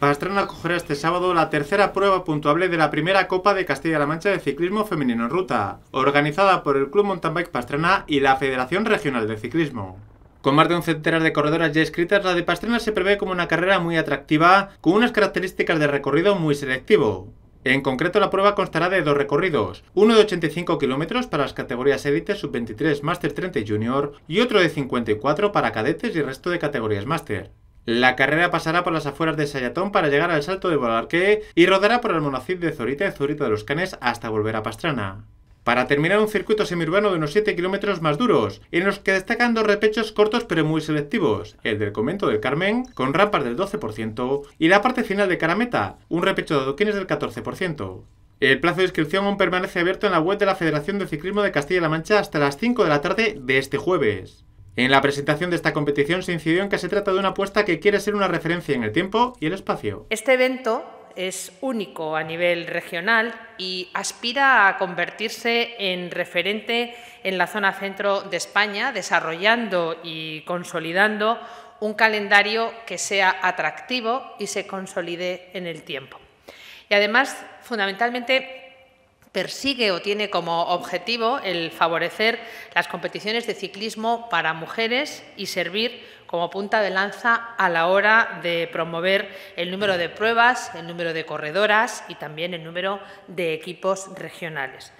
Pastrana acogerá este sábado la tercera prueba puntuable de la primera Copa de Castilla-La Mancha de Ciclismo Femenino en Ruta, organizada por el Club Mountain Bike Pastrana y la Federación Regional de Ciclismo. Con más de un centenar de corredoras ya escritas, la de Pastrana se prevé como una carrera muy atractiva, con unas características de recorrido muy selectivo. En concreto, la prueba constará de dos recorridos, uno de 85 kilómetros para las categorías Elite, Sub-23, Master 30 y Junior, y otro de 54 para cadetes y resto de categorías Master. La carrera pasará por las afueras de Sayatón para llegar al Salto de Bolarque y rodará por el monocid de Zorita y Zorita de los Canes hasta volver a Pastrana para terminar un circuito semiurbano de unos 7 kilómetros más duros, en los que destacan dos repechos cortos pero muy selectivos, el del Convento del Carmen, con rampas del 12%, y la parte final de Carameta, un repecho de adoquines del 14%. El plazo de inscripción aún permanece abierto en la web de la Federación de Ciclismo de Castilla-La Mancha hasta las 5 de la tarde de este jueves. En la presentación de esta competición se incidió en que se trata de una apuesta que quiere ser una referencia en el tiempo y el espacio. Este evento es único a nivel regional y aspira a convertirse en referente en la zona centro de España, desarrollando y consolidando un calendario que sea atractivo y se consolide en el tiempo. Y además, fundamentalmente, persigue o tiene como objetivo el favorecer las competiciones de ciclismo para mujeres y servir como punta de lanza a la hora de promover el número de pruebas, el número de corredoras y también el número de equipos regionales.